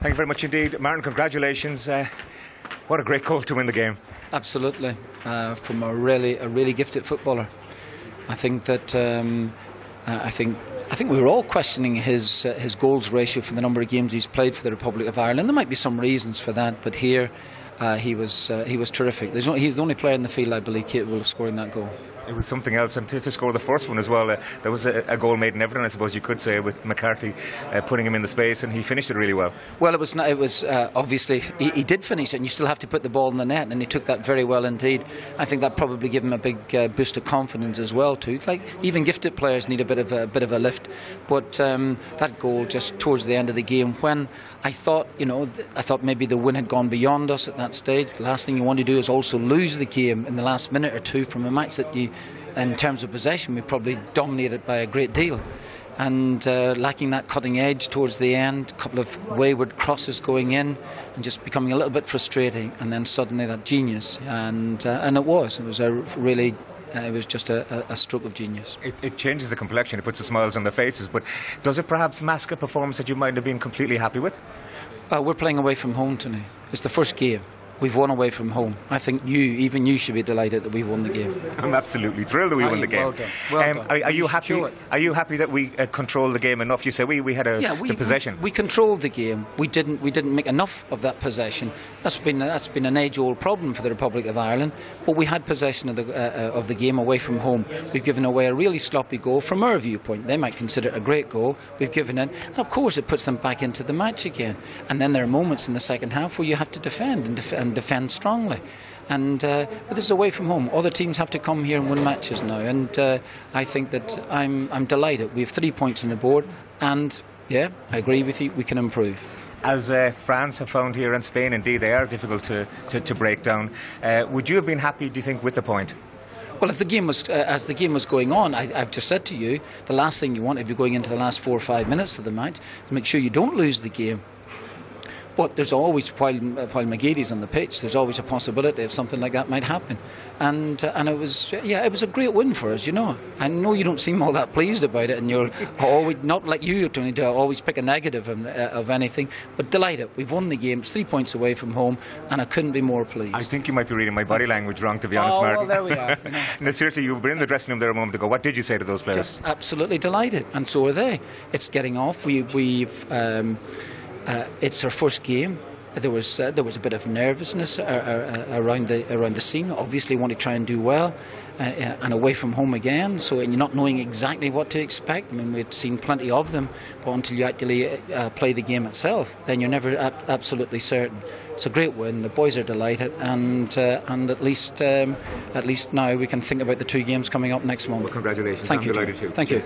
Thank you very much indeed. Martin, congratulations. Uh, what a great goal to win the game. Absolutely, uh, from a really, a really gifted footballer. I think that um, uh, I think I think we were all questioning his uh, his goals ratio for the number of games he's played for the Republic of Ireland. There might be some reasons for that, but here uh, he was uh, he was terrific. No, he's the only player in the field, I believe, capable of scoring that goal it was something else. And to, to score the first one as well, uh, there was a, a, goal made in Everton, I suppose you could say, with McCarthy uh, putting him in the space, and he finished it really well. Well, it was not, it was uh, obviously he, he, did finish it, and you still have to put the ball in the net, and he took that very well indeed. I think that probably gave him a big uh, boost of confidence as well too. Like even gifted players need a bit of a, a bit of a lift, but um, that goal just towards the end of the game when I thought, you know, th- I thought maybe the win had gone beyond us at that stage. The last thing you want to do is also lose the game in the last minute or two from a match that you in terms of possession, we probably dominated by a great deal. And uh, lacking that cutting edge towards the end, a couple of wayward crosses going in, and just becoming a little bit frustrating, and then suddenly that genius, and uh, and it was, it was a really uh, it was just a, a, stroke of genius. It, it, changes the complexion, it puts the smiles on their faces, but does it perhaps mask a performance that you might have been completely happy with? Uh, we're playing away from home tonight. It's the first game. We've won away from home. I think you, even you, should be delighted that we've won the game. I'm absolutely thrilled that we won the game. Well done. Well um, done. Are, are you happy? Are you happy that we uh, controlled the game enough? You say we, we had a, yeah, we, the possession. We, we, controlled the game. We didn't we didn't make enough of that possession. That's been that's been an age-old problem for the Republic of Ireland. But we had possession of the uh, uh, of the game away from home. We've given away a really sloppy goal from our viewpoint. They might consider it a great goal. We've given it, and of course it puts them back into the match again. And then there are moments in the second half where you have to defend and, def- and defend strongly. And uh, but this is away from home. Other teams have to come here and win matches now, and uh, I think that I'm I'm delighted. We have three points on the board, and yeah, I agree with you. We can improve. As uh, France have found here in Spain, indeed they are difficult to, to, to break down. Uh, would you have been happy, do you think, with the point? Well, as the game was uh, as the game was going on, I, have just said to you, the last thing you want if you're going into the last four or five minutes of the match, to make sure you don't lose the game. But there's always, while, while McGeady's on the pitch, there's always a possibility of something like that might happen. And uh, and it was, yeah, it was a great win for us, you know. I know you don't seem all that pleased about it, and you're always, not like you, Tony, to always pick a negative of, uh, of anything, but delighted. We've won the game, it's three points away from home, and I couldn't be more pleased. I think you might be reading my body language wrong, to be honest, oh, Martin. Well, there we are. You know. no, seriously, you were in the dressing room there a moment ago. What did you say to those players? Just absolutely delighted, and so are they. It's getting off. We, we've. Um, uh, it's our first game there was uh, there was a bit of nervousness uh, uh, uh, around the around the scene. Obviously, want to try and do well, uh, and away from home again. So, and you're not knowing exactly what to expect. I mean, we'd seen plenty of them, but until you actually play the game itself, then you're never ab- absolutely certain. It's a great win. The boys are delighted, and and at least um, at least now we can think about the two games coming up next month. Well, congratulations! Thank I'm you. Too. Thank you.